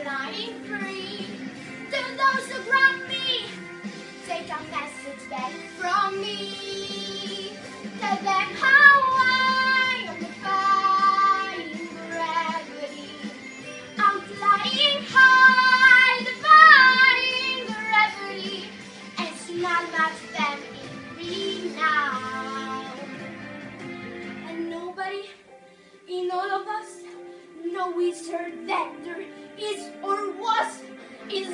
flying free. To those who grant me, take a message back from me. Tell them how I am defying gravity. I'm flying high, defying gravity. And it's not much them in me now. And nobody in all of us know we serve is or was is